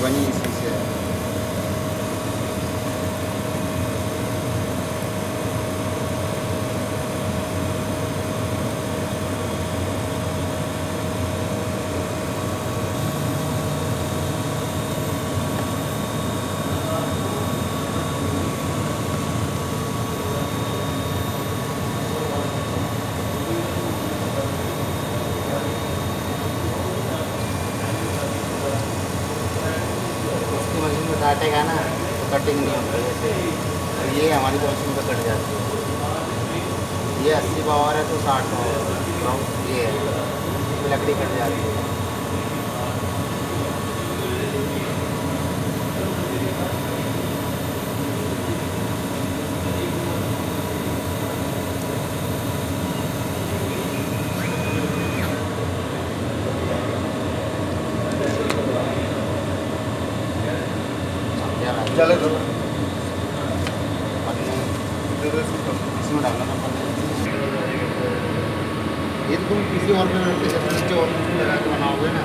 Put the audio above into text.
звонили с. काटेगा ना तो कटिंग नहीं होगी जैसे। तो ये हमारी वॉशिंग पे कट जाती है। ये अस्सी पावर है तो साठ पावर ये है। लकड़ी कट जाती है। तो इसमें डालना ये तो किसी और में रखते और बनाओगे ना।